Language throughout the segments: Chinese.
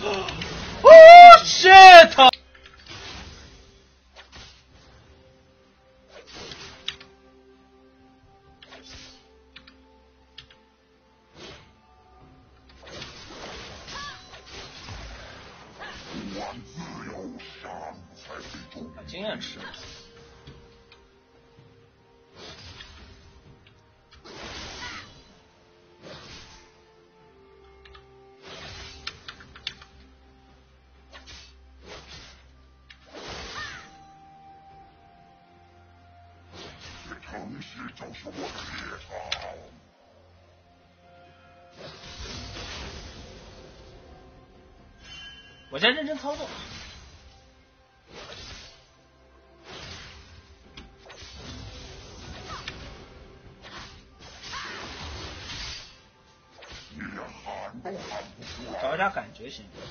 哦，shit！把经验吃城市就是我的猎场。我先认真操作。找一下感觉行。干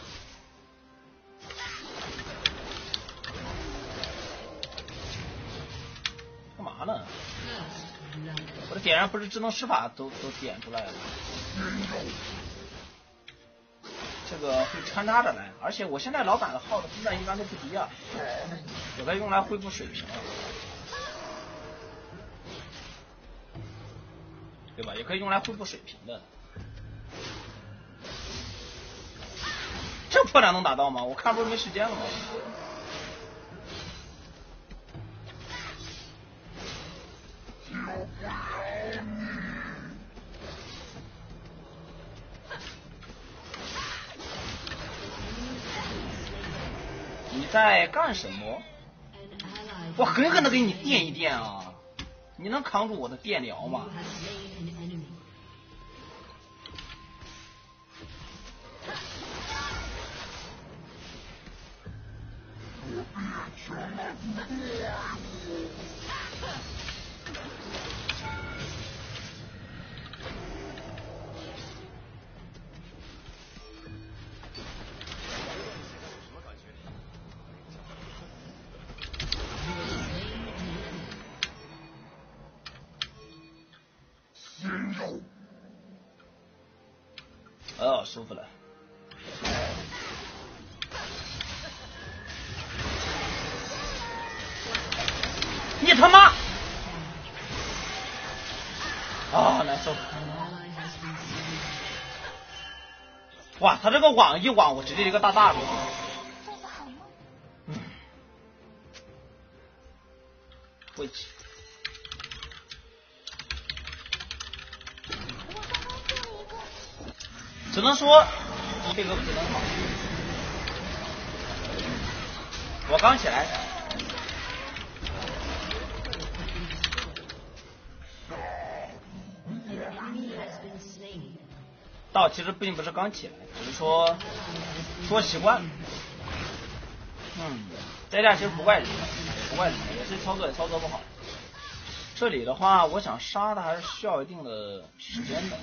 呢？我的点燃不是智能施法都都点出来了，这个会穿插着来，而且我现在老板的号的分段一般都不低啊，有的用来恢复水平了，对吧？也可以用来恢复水平的。这破绽能打到吗？我看不是没时间了吗？在干什么？我狠狠的给你电一电啊！你能扛住我的电疗吗？舒服了。你他妈！啊，难受。哇，他这个网一网，我直接一个大大的。嗯，晦气。只能说这个不能好。我刚起来，倒其实并不是刚起来，只是说说习惯了。嗯，在家其实不怪人，不怪人，也是操作也操作不好。这里的话，我想杀他还是需要一定的时间的。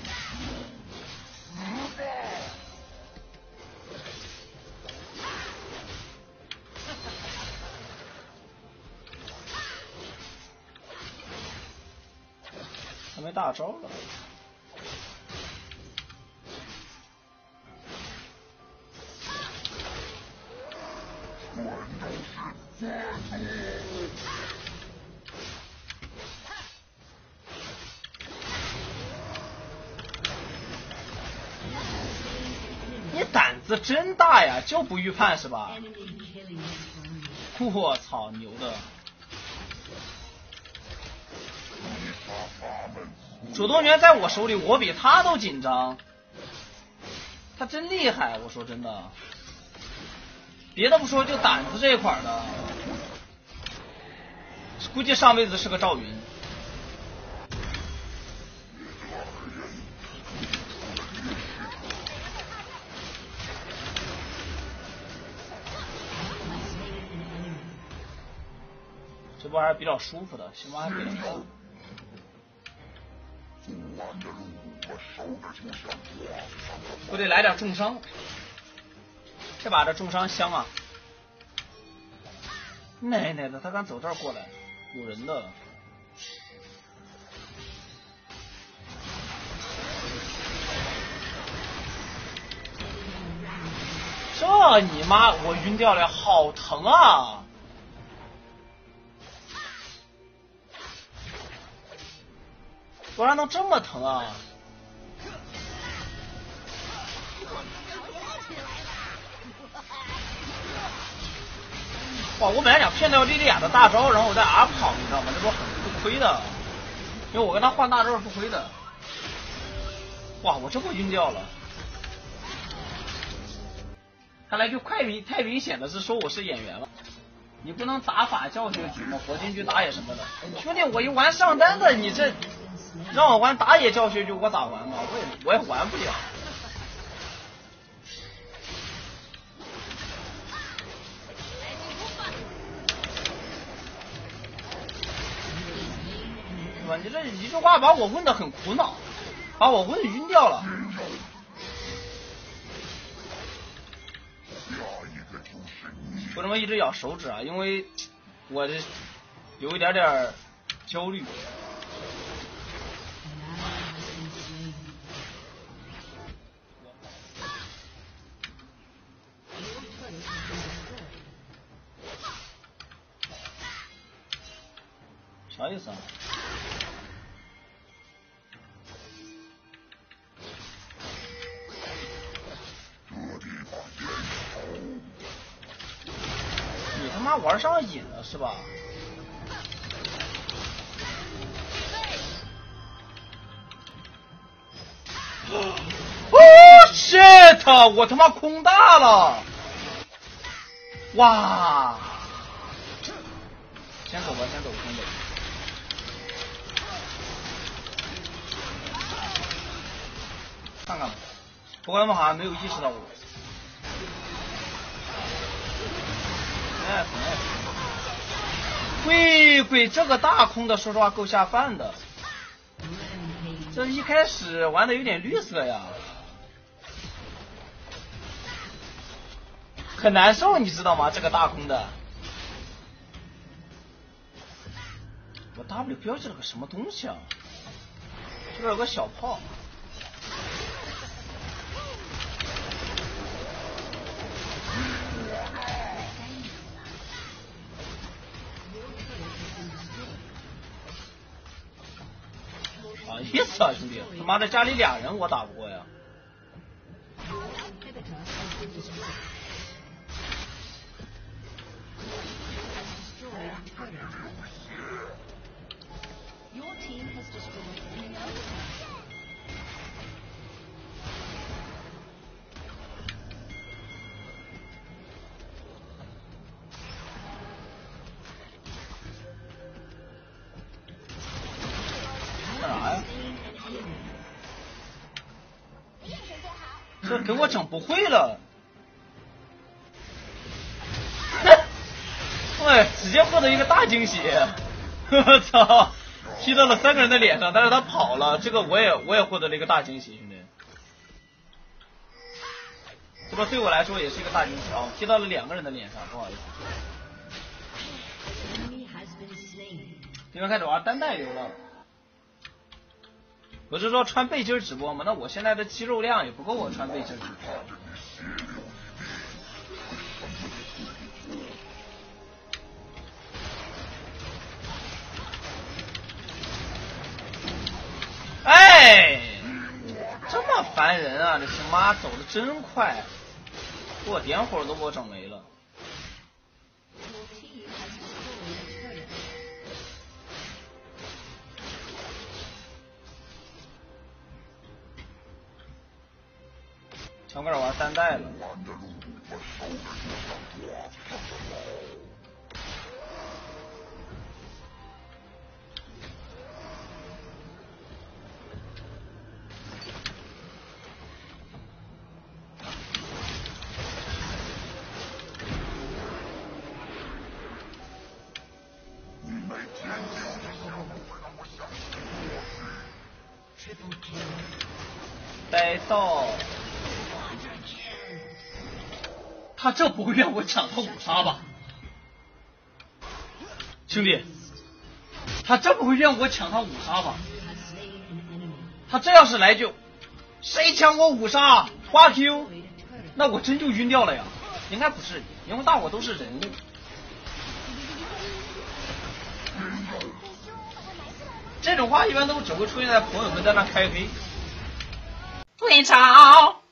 还没大招了。怪都是怪物。你胆子真大呀，就不预判是吧？我操，牛的！主动权在我手里，我比他都紧张。他真厉害，我说真的。别的不说，就胆子这一块的，估计上辈子是个赵云。这波还是比较舒服的，星光还比较高。不完的路，我得来点重伤，这把这重伤香啊！奶奶的，他敢走这儿过来，有人的。这你妈！我晕掉了，好疼啊！为啥能这么疼啊？哇！我本来想骗掉莉莉娅的大招，然后我再 R 跑，你知道吗？这不很不亏的，因为我跟他换大招是不亏的。哇！我这不晕掉了。看来就快明太明显的是说我是演员了。你不能打法教学局吗？火箭局打野什么的。兄弟，我一玩上单的，你这让我玩打野教学局，我咋玩嘛？我也我也玩不了。是吧？你这一句话把我问的很苦恼，把我问晕掉了。一直咬手指啊？因为我这有一点点焦虑。啥意思啊？玩上瘾了是吧？哦 shit！我他妈空大了！哇！先走吧，先走，先走。看看吧，不过他们好像没有意识到我。哎，会会，这个大空的，说实话够下饭的。这一开始玩的有点绿色呀，很难受，你知道吗？这个大空的。我 W 标记了个什么东西啊？这边有个小炮。啊，兄弟？他妈的家里俩人我打不过呀！这给我整不会了！哎，直接获得一个大惊喜！我操，踢到了三个人的脸上，但是他跑了，这个我也我也获得了一个大惊喜，兄弟。这个对我来说也是一个大惊喜啊！踢到了两个人的脸上，不好意思。应该开始玩单带流了。不是说穿背心直播吗？那我现在的肌肉量也不够我穿背心直播。哎，这么烦人啊！这亲妈走的真快，给我点火都给我整没了。全开始玩三代了。呆到，他这不会让我抢他五杀吧？兄弟，他这不会让我抢他五杀吧？他这要是来就，谁抢我五杀？花 Q，那我真就晕掉了呀！应该不至于，因为大伙都是人物。这种话一般都只会出现在朋友们在那开黑。退潮。